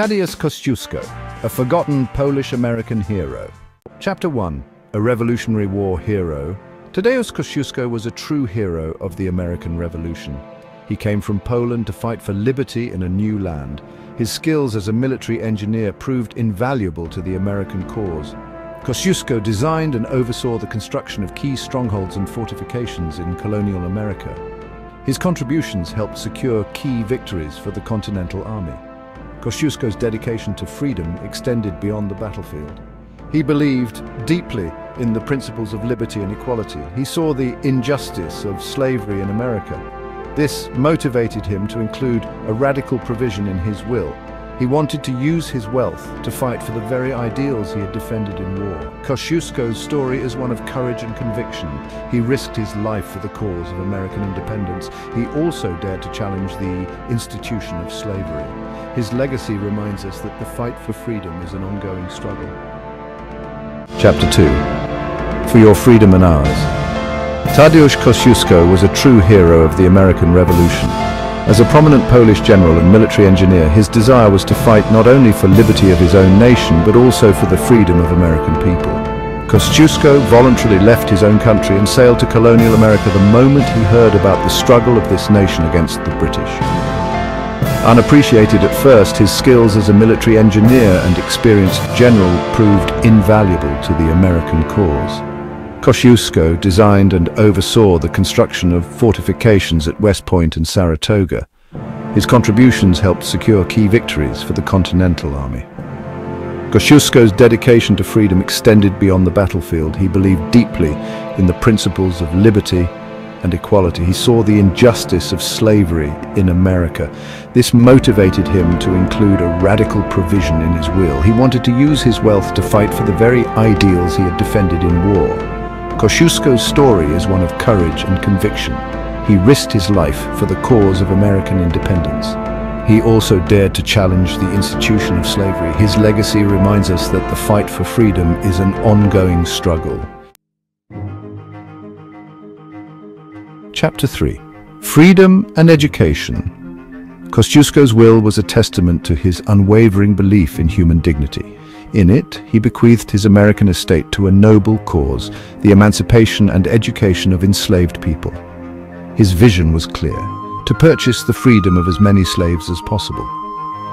Tadeusz Kosciuszko, a forgotten Polish-American hero. Chapter 1, a Revolutionary War hero. Tadeusz Kosciuszko was a true hero of the American Revolution. He came from Poland to fight for liberty in a new land. His skills as a military engineer proved invaluable to the American cause. Kosciuszko designed and oversaw the construction of key strongholds and fortifications in colonial America. His contributions helped secure key victories for the Continental Army. Kosciuszko's dedication to freedom extended beyond the battlefield. He believed deeply in the principles of liberty and equality. He saw the injustice of slavery in America. This motivated him to include a radical provision in his will. He wanted to use his wealth to fight for the very ideals he had defended in war. Kosciuszko's story is one of courage and conviction. He risked his life for the cause of American independence. He also dared to challenge the institution of slavery. His legacy reminds us that the fight for freedom is an ongoing struggle. Chapter 2 For Your Freedom and Ours Tadeusz Kosciuszko was a true hero of the American Revolution. As a prominent Polish general and military engineer, his desire was to fight not only for liberty of his own nation, but also for the freedom of American people. Kosciuszko voluntarily left his own country and sailed to colonial America the moment he heard about the struggle of this nation against the British. Unappreciated at first, his skills as a military engineer and experienced general proved invaluable to the American cause. Kosciuszko designed and oversaw the construction of fortifications at West Point and Saratoga. His contributions helped secure key victories for the Continental Army. Kosciuszko's dedication to freedom extended beyond the battlefield. He believed deeply in the principles of liberty and equality. He saw the injustice of slavery in America. This motivated him to include a radical provision in his will. He wanted to use his wealth to fight for the very ideals he had defended in war. Kosciuszko's story is one of courage and conviction. He risked his life for the cause of American independence. He also dared to challenge the institution of slavery. His legacy reminds us that the fight for freedom is an ongoing struggle. Chapter 3 Freedom and Education Kosciuszko's will was a testament to his unwavering belief in human dignity. In it, he bequeathed his American estate to a noble cause, the emancipation and education of enslaved people. His vision was clear, to purchase the freedom of as many slaves as possible.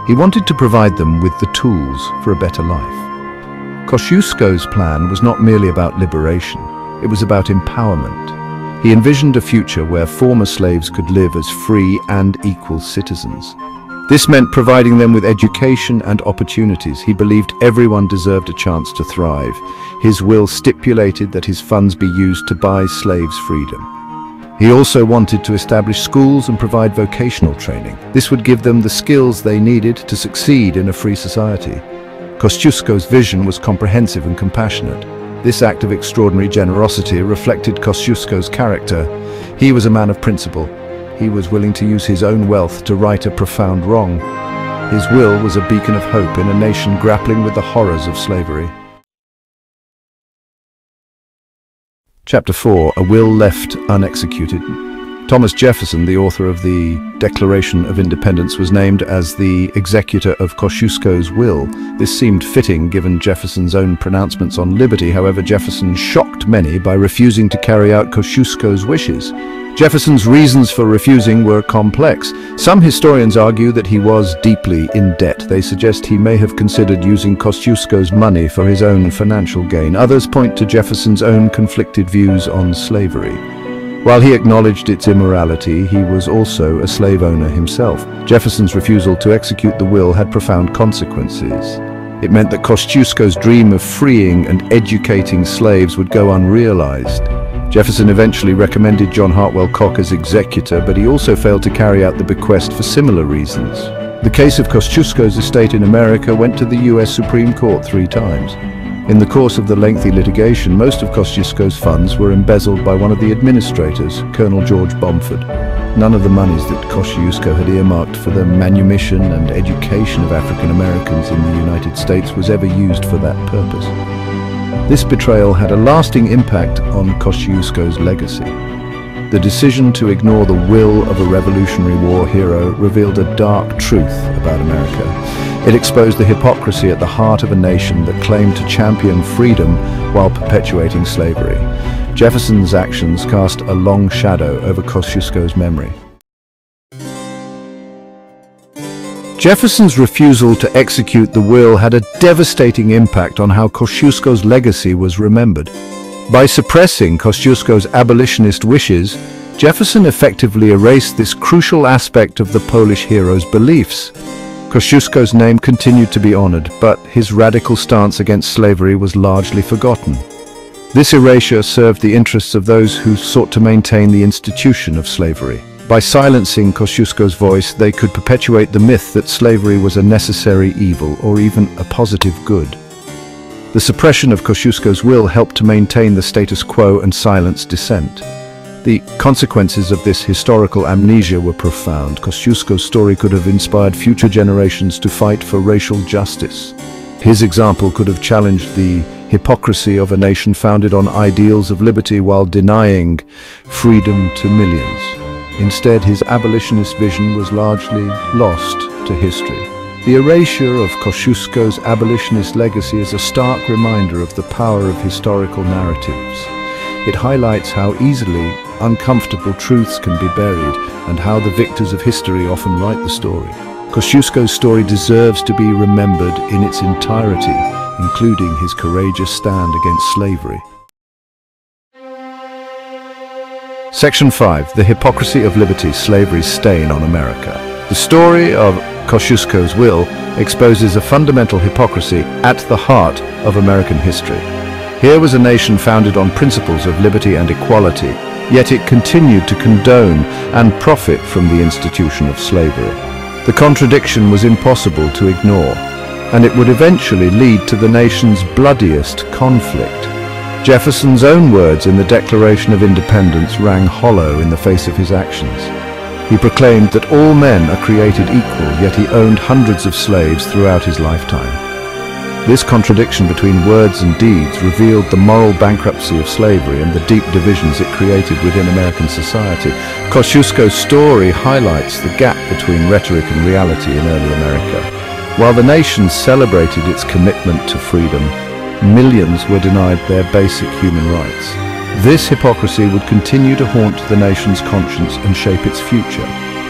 He wanted to provide them with the tools for a better life. Kosciuszko's plan was not merely about liberation, it was about empowerment. He envisioned a future where former slaves could live as free and equal citizens. This meant providing them with education and opportunities. He believed everyone deserved a chance to thrive. His will stipulated that his funds be used to buy slaves freedom. He also wanted to establish schools and provide vocational training. This would give them the skills they needed to succeed in a free society. Kosciuszko's vision was comprehensive and compassionate. This act of extraordinary generosity reflected Kosciuszko's character. He was a man of principle. He was willing to use his own wealth to right a profound wrong. His will was a beacon of hope in a nation grappling with the horrors of slavery. Chapter 4 A Will Left Unexecuted Thomas Jefferson, the author of the Declaration of Independence, was named as the executor of Kosciuszko's will. This seemed fitting given Jefferson's own pronouncements on liberty. However, Jefferson shocked many by refusing to carry out Kosciuszko's wishes. Jefferson's reasons for refusing were complex. Some historians argue that he was deeply in debt. They suggest he may have considered using Kosciuszko's money for his own financial gain. Others point to Jefferson's own conflicted views on slavery. While he acknowledged its immorality, he was also a slave owner himself. Jefferson's refusal to execute the will had profound consequences. It meant that Kosciuszko's dream of freeing and educating slaves would go unrealized. Jefferson eventually recommended John Hartwell Cocke as executor, but he also failed to carry out the bequest for similar reasons. The case of Kosciuszko's estate in America went to the U.S. Supreme Court three times. In the course of the lengthy litigation, most of Kosciuszko's funds were embezzled by one of the administrators, Colonel George Bomford. None of the monies that Kosciuszko had earmarked for the manumission and education of African Americans in the United States was ever used for that purpose. This betrayal had a lasting impact on Kosciuszko's legacy. The decision to ignore the will of a Revolutionary War hero revealed a dark truth about America. It exposed the hypocrisy at the heart of a nation that claimed to champion freedom while perpetuating slavery. Jefferson's actions cast a long shadow over Kosciuszko's memory. Jefferson's refusal to execute the will had a devastating impact on how Kosciuszko's legacy was remembered. By suppressing Kosciuszko's abolitionist wishes, Jefferson effectively erased this crucial aspect of the Polish hero's beliefs. Kosciuszko's name continued to be honored, but his radical stance against slavery was largely forgotten. This erasure served the interests of those who sought to maintain the institution of slavery. By silencing Kosciuszko's voice, they could perpetuate the myth that slavery was a necessary evil or even a positive good. The suppression of Kosciuszko's will helped to maintain the status quo and silence dissent. The consequences of this historical amnesia were profound. Kosciuszko's story could have inspired future generations to fight for racial justice. His example could have challenged the hypocrisy of a nation founded on ideals of liberty while denying freedom to millions. Instead, his abolitionist vision was largely lost to history. The erasure of Kosciuszko's abolitionist legacy is a stark reminder of the power of historical narratives. It highlights how easily uncomfortable truths can be buried and how the victors of history often write the story. Kosciuszko's story deserves to be remembered in its entirety, including his courageous stand against slavery. Section 5. The Hypocrisy of Liberty, Slavery's Stain on America. The story of Kosciuszko's will exposes a fundamental hypocrisy at the heart of American history. Here was a nation founded on principles of liberty and equality, yet it continued to condone and profit from the institution of slavery. The contradiction was impossible to ignore, and it would eventually lead to the nation's bloodiest conflict. Jefferson's own words in the Declaration of Independence rang hollow in the face of his actions. He proclaimed that all men are created equal, yet he owned hundreds of slaves throughout his lifetime. This contradiction between words and deeds revealed the moral bankruptcy of slavery and the deep divisions it created within American society. Kosciuszko's story highlights the gap between rhetoric and reality in early America. While the nation celebrated its commitment to freedom, millions were denied their basic human rights. This hypocrisy would continue to haunt the nation's conscience and shape its future.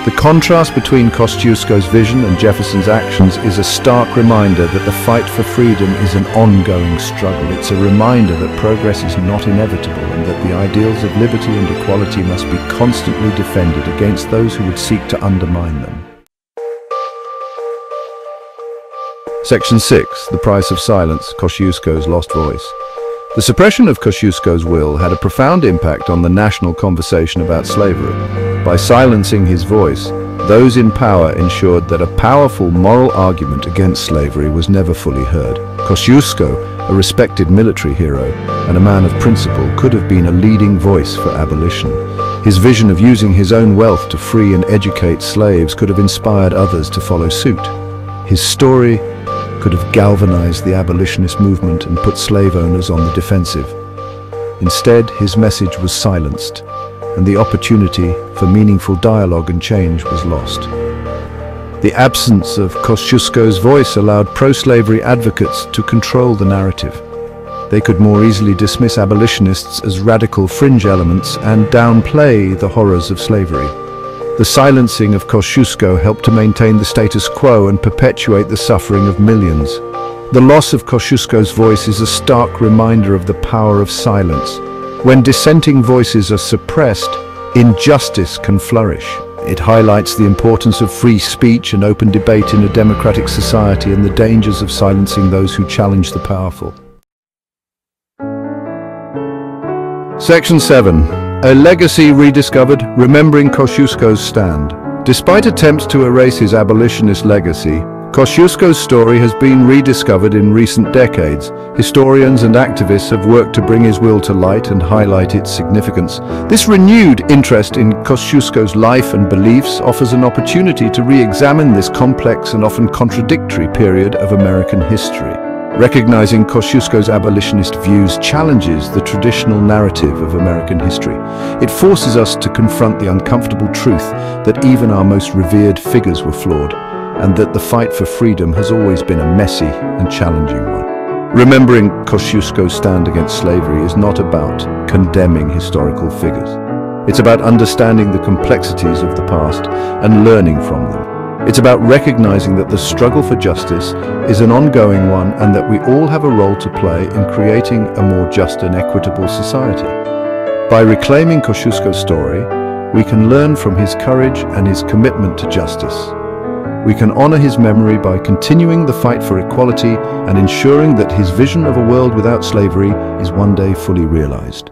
The contrast between Kosciuszko's vision and Jefferson's actions is a stark reminder that the fight for freedom is an ongoing struggle. It's a reminder that progress is not inevitable and that the ideals of liberty and equality must be constantly defended against those who would seek to undermine them. Section 6. The Price of Silence, Kosciuszko's Lost Voice. The suppression of Kosciuszko's will had a profound impact on the national conversation about slavery. By silencing his voice, those in power ensured that a powerful moral argument against slavery was never fully heard. Kosciuszko, a respected military hero and a man of principle, could have been a leading voice for abolition. His vision of using his own wealth to free and educate slaves could have inspired others to follow suit. His story could have galvanized the abolitionist movement and put slave owners on the defensive. Instead, his message was silenced, and the opportunity for meaningful dialogue and change was lost. The absence of Kosciuszko's voice allowed pro-slavery advocates to control the narrative. They could more easily dismiss abolitionists as radical fringe elements and downplay the horrors of slavery. The silencing of Kosciuszko helped to maintain the status quo and perpetuate the suffering of millions. The loss of Kosciuszko's voice is a stark reminder of the power of silence. When dissenting voices are suppressed, injustice can flourish. It highlights the importance of free speech and open debate in a democratic society and the dangers of silencing those who challenge the powerful. Section 7. A legacy rediscovered, remembering Kosciuszko's stand. Despite attempts to erase his abolitionist legacy, Kosciuszko's story has been rediscovered in recent decades. Historians and activists have worked to bring his will to light and highlight its significance. This renewed interest in Kosciuszko's life and beliefs offers an opportunity to re-examine this complex and often contradictory period of American history. Recognizing Kosciuszko's abolitionist views challenges the traditional narrative of American history. It forces us to confront the uncomfortable truth that even our most revered figures were flawed. and that the fight for freedom has always been a messy and challenging one. Remembering Kosciuszko's stand against slavery is not about condemning historical figures. It's about understanding the complexities of the past and learning from them. It's about recognizing that the struggle for justice is an ongoing one and that we all have a role to play in creating a more just and equitable society. By reclaiming Kosciuszko's story, we can learn from his courage and his commitment to justice. We can honor his memory by continuing the fight for equality and ensuring that his vision of a world without slavery is one day fully realized.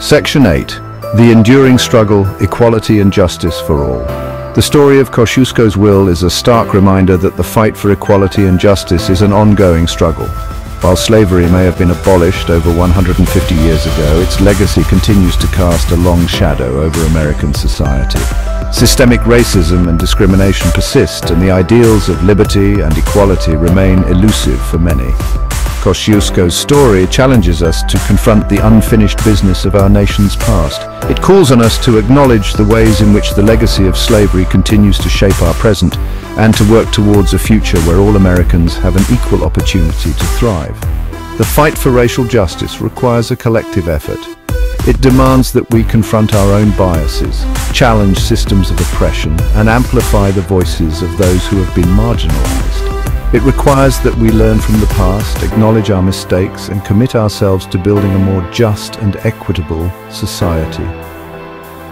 Section 8. The Enduring Struggle, Equality and Justice for All. The story of Kosciuszko's will is a stark reminder that the fight for equality and justice is an ongoing struggle. While slavery may have been abolished over 150 years ago, its legacy continues to cast a long shadow over American society. Systemic racism and discrimination persist and the ideals of liberty and equality remain elusive for many. Kosciuszko's story challenges us to confront the unfinished business of our nation's past. It calls on us to acknowledge the ways in which the legacy of slavery continues to shape our present and to work towards a future where all Americans have an equal opportunity to thrive. The fight for racial justice requires a collective effort. It demands that we confront our own biases, challenge systems of oppression, and amplify the voices of those who have been marginalized. It requires that we learn from the past, acknowledge our mistakes, and commit ourselves to building a more just and equitable society.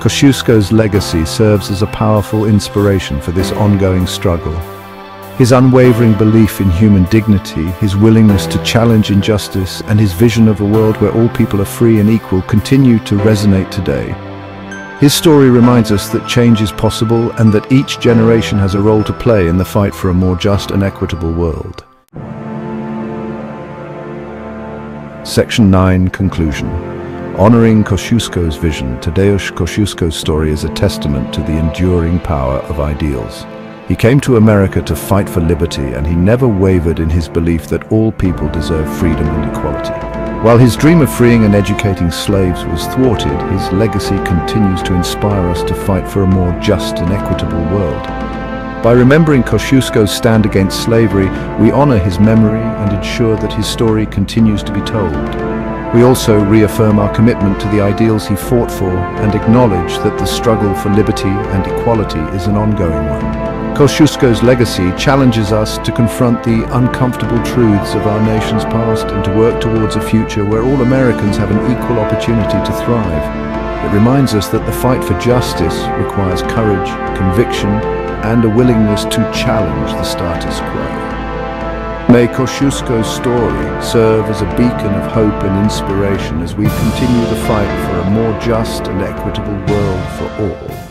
Kosciuszko's legacy serves as a powerful inspiration for this ongoing struggle. His unwavering belief in human dignity, his willingness to challenge injustice, and his vision of a world where all people are free and equal continue to resonate today. His story reminds us that change is possible and that each generation has a role to play in the fight for a more just and equitable world. Section 9 Conclusion Honoring Kosciuszko's vision, Tadeusz Kosciuszko's story is a testament to the enduring power of ideals. He came to America to fight for liberty and he never wavered in his belief that all people deserve freedom and equality. While his dream of freeing and educating slaves was thwarted, his legacy continues to inspire us to fight for a more just and equitable world. By remembering Kosciuszko's stand against slavery, we honor his memory and ensure that his story continues to be told. We also reaffirm our commitment to the ideals he fought for and acknowledge that the struggle for liberty and equality is an ongoing one. Kosciuszko's legacy challenges us to confront the uncomfortable truths of our nation's past and to work towards a future where all Americans have an equal opportunity to thrive. It reminds us that the fight for justice requires courage, conviction, and a willingness to challenge the status quo. May Kosciuszko's story serve as a beacon of hope and inspiration as we continue the fight for a more just and equitable world for all.